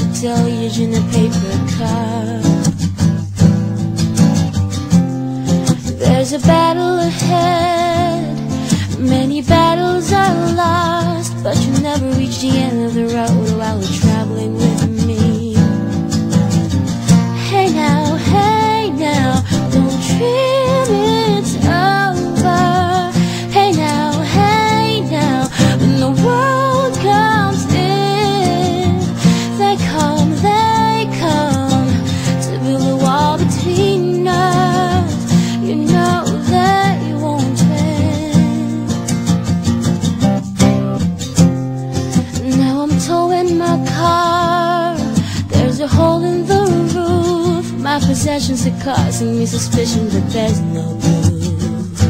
a deluge in a paper cup. There's a battle ahead. Many battles are lost, but you never reach the end of the road while you're traveling a hole in the roof. My possessions are causing me suspicion, but there's no proof.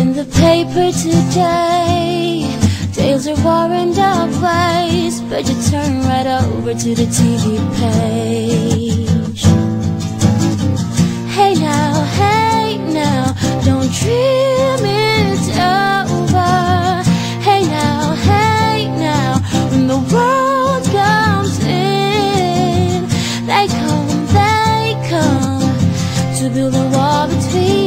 In the paper today, tales are war and ways, but you turn right over to the TV page. Build a wall between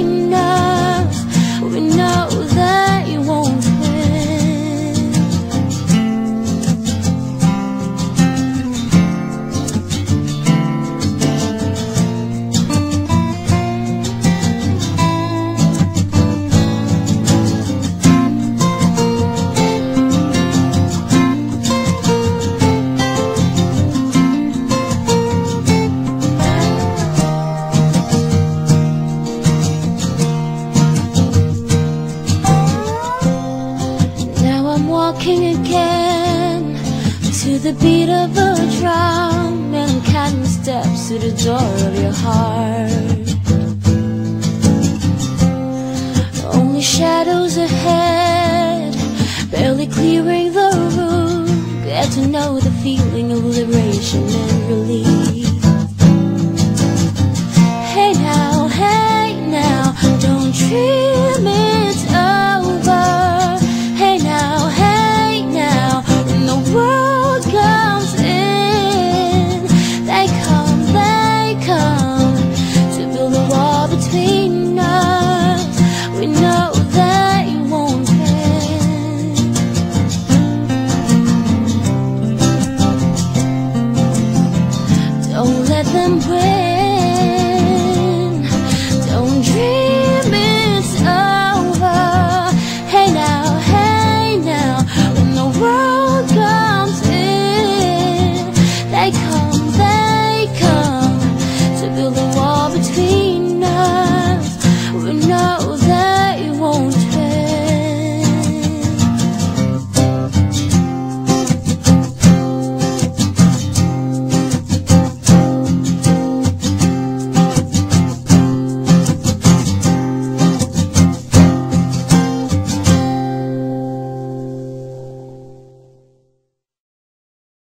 walking again to the beat of a drum, and I'm counting steps to the door of your heart. Only shadows ahead, barely clearing the room. Get to know the feeling of liberation and relief. Don't let them win. Don't dream.